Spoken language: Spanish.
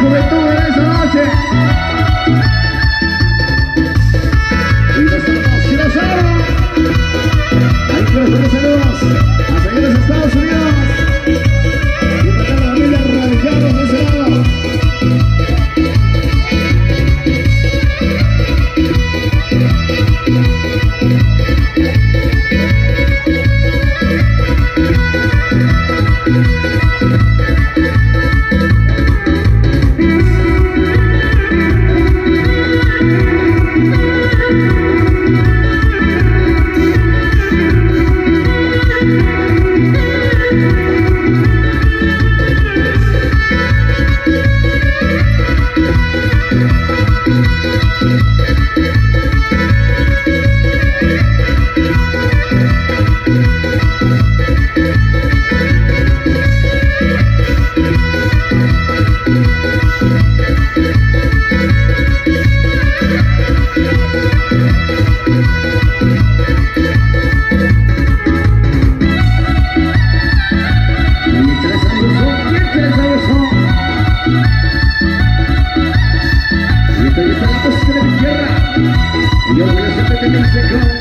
juventud en esa noche. Yo voy a. Bastante